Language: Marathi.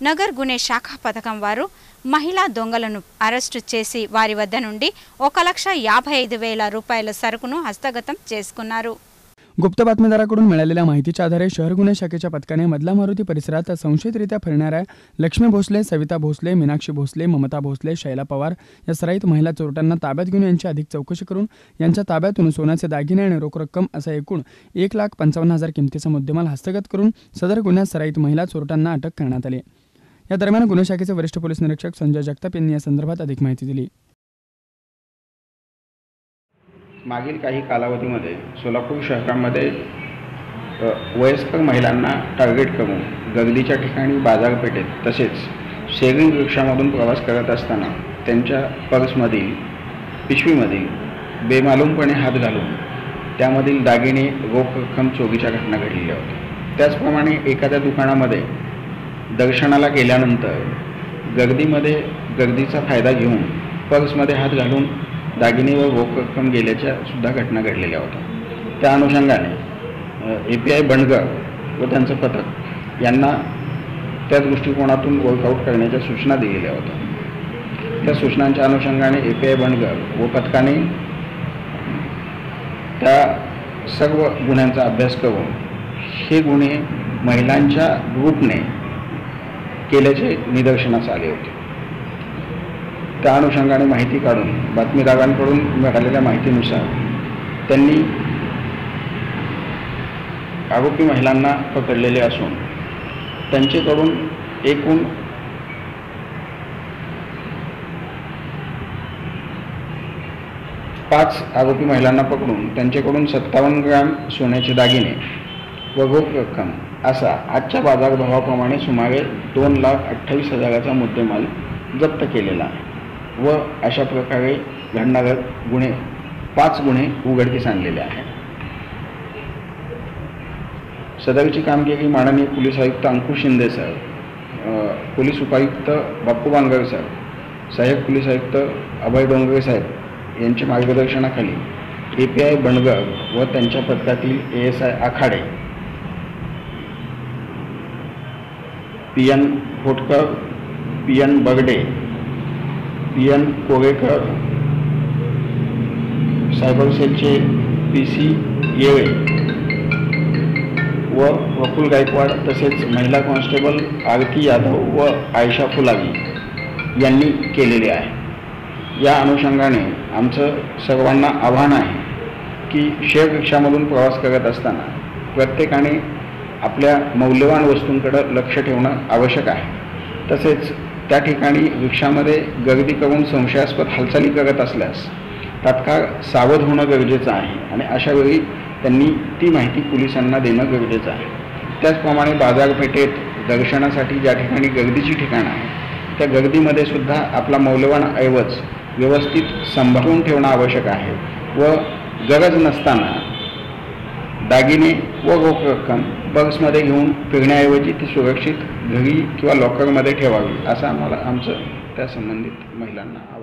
నగర్ గునే శాఖ పథకం వారు మహిళా దొంగలను అరెస్టు చేసి వారి వద్ద నుండి ఒక లక్ష యాభై ఐదు వేల రూపాయల సరుకును హస్తగతం చేసుకున్నారు गुप्त बातमीदाराकडून मिळालेल्या माहितीच्या आधारे शहर गुन्हे शाखेच्या पथकाने मधला मारुती परिसरात संशयितरित्या फिरणाऱ्या लक्ष्मी भोसले सविता भोसले मीनाक्षी भोसले ममता भोसले शैला पवार या सराईत महिला चोरट्यांना ताब्यात घेऊन यांची अधिक चौकशी करून यांच्या ताब्यातून सोन्याचे दागिने आणि रोख रक्कम असा एकूण एक लाख पंचावन्न हजार किमतीचा मुद्देमाल हस्तगत करून सदर गुन्ह्यात सराईत महिला चोरट्यांना अटक करण्यात आली या दरम्यान गुन्हे शाखेचे वरिष्ठ पोलीस निरीक्षक संजय जगताप यांनी या संदर्भात अधिक माहिती दिली. मागील काही कालावधीमध्ये सोलापूर शहरामध्ये वयस्कर महिलांना टार्गेट करून गर्दीच्या ठिकाणी बाजारपेठेत तसेच शेअरिंग रिक्षामधून प्रवास करत असताना त्यांच्या पर्समधील पिशवीमधील बेमालूमपणे हात घालून त्यामधील दागिने रोख रक्कम चोरीच्या घटना घडलेल्या होत्या. त्याचप्रमाणे एखाद्या दुकानामध्ये दर्शनाला गेल्यानंतर गर्दीमध्ये गर्दीचा फायदा घेऊन पर्समध्ये हात घालून दागिने व रोख रक्कम गेल्याच्या सुद्धा घटना घडलेल्या होत्या. त्या अनुषंगाने ए पी आय बंडगर व त्यांचं पथक यांना त्या दृष्टिकोनातून वर्कआउट करण्याच्या सूचना दिलेल्या होत्या. त्या सूचनांच्या अनुषंगाने ए पी आय बंडगर व पथकाने त्या सर्व गुन्ह्यांचा अभ्यास करून हे गुन्हे महिलांच्या ग्रुपने केल्याचे निदर्शनास आले होते. त्या अनुषंगाने माहिती काढून बातमीदारांकडून मिळालेल्या माहितीनुसार त्यांनी आरोपी महिलांना पकडलेले असून त्यांच्याकडून एकूण पाच आरोपी महिलांना पकडून त्यांच्याकडून सत्तावन्न ग्रॅम सोन्याचे दागिने व रोख रक्कम असा आजच्या बाजारभावाप्रमाणे सुमारे दोन लाख अठ्ठावीस हजाराचा मुद्देमाल जप्त केलेला आहे. व अशा प्रकारे घडणाऱ्या गुन्हे पाच गुन्हे उघडकीस आणलेले आहेत. सदरची कामगिरी माननीय पोलीस आयुक्त अंकुश शिंदे सर पोलीस उपायुक्त बाप्पू बांगर सर सहाय्यक पोलीस आयुक्त अभय डोंगरे साहेब यांच्या मार्गदर्शनाखाली ए पी आय बंडगर व त्यांच्या पथकातील A S I Akhade P N Phutkar P N Bagade P N Korekar cyber सेलचे पी सी येळे व वकुल गायकवाड तसेच महिला कॉन्स्टेबल आरती यादव व आयशा फुलावी यांनी केलेले आहे. या अनुषंगाने आमचं सर्वांना आव्हान आहे की शेअर रिक्षामधून प्रवास करत असताना प्रत्येकाने आपल्या मौल्यवान वस्तूंकडं लक्ष ठेवणं आवश्यक आहे. तसेच त्या ठिकाणी वृक्षामध्ये गर्दी करून संशयास्पद हालचाली करत असल्यास तात्काळ सावध होणं गरजेचं आहे आणि अशावेळी त्यांनी ती माहिती पोलिसांना देणं गरजेचं आहे. त्याचप्रमाणे बाजारपेठेत दर्शनासाठी ज्या ठिकाणी गर्दीची ठिकाणं आहे त्या गर्दीमध्ये सुद्धा आपला मौल्यवान ऐवज व्यवस्थित सांभाळून ठेवणं आवश्यक आहे व गरज नसताना दागिने व रोख रक्कम पर्समध्ये घेऊन फिरण्याऐवजी ती सुरक्षित घरी किंवा लॉकरमध्ये ठेवावी असं आम्हाला आमचं त्या संबंधित महिलांना